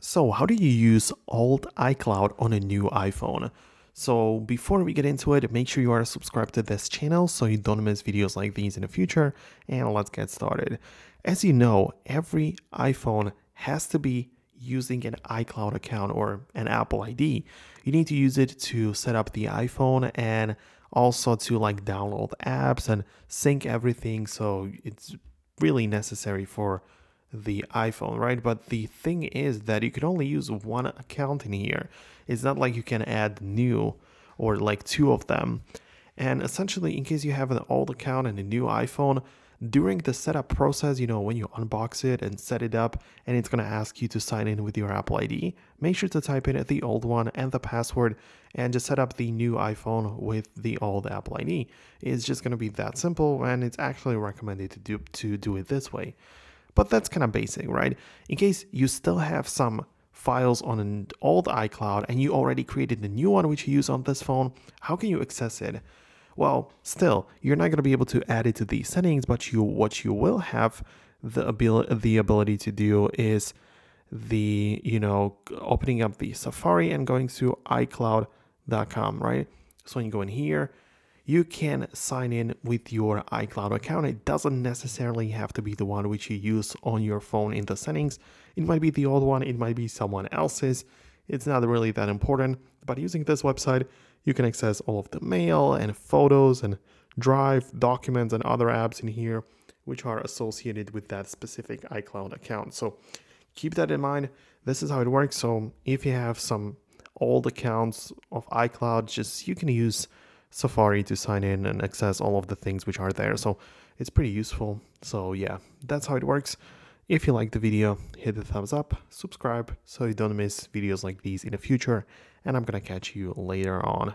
So how do you use old iCloud on a new iPhone? So before we get into it, make sure you are subscribed to this channel so you don't miss videos like these in the future and let's get started. As you know, every iPhone has to be using an iCloud account or an Apple ID. You need to use it to set up the iPhone and also to like download apps and sync everything so it's really necessary for the iPhone, right? But the thing is that you can only use one account in here. It's not like you can add new or like two of them. And essentially, in case you have an old account and a new iPhone, during the setup process, you know, when you unbox it and set it up, and it's going to ask you to sign in with your Apple ID, make sure to type in the old one and the password and just set up the new iPhone with the old Apple ID. It's just going to be that simple, and it's actually recommended to do, to do it this way. But that's kind of basic, right? In case you still have some files on an old iCloud and you already created the new one which you use on this phone, how can you access it? Well, still, you're not going to be able to add it to the settings, but you what you will have the ability the ability to do is the, you know, opening up the Safari and going to iCloud.com, right? So when you go in here, you can sign in with your iCloud account. It doesn't necessarily have to be the one which you use on your phone in the settings. It might be the old one, it might be someone else's. It's not really that important, but using this website, you can access all of the mail and photos and drive documents and other apps in here which are associated with that specific iCloud account. So keep that in mind. This is how it works. So if you have some old accounts of iCloud, just you can use Safari to sign in and access all of the things which are there. So it's pretty useful. So yeah, that's how it works. If you like the video, hit the thumbs up, subscribe so you don't miss videos like these in the future, and I'm gonna catch you later on.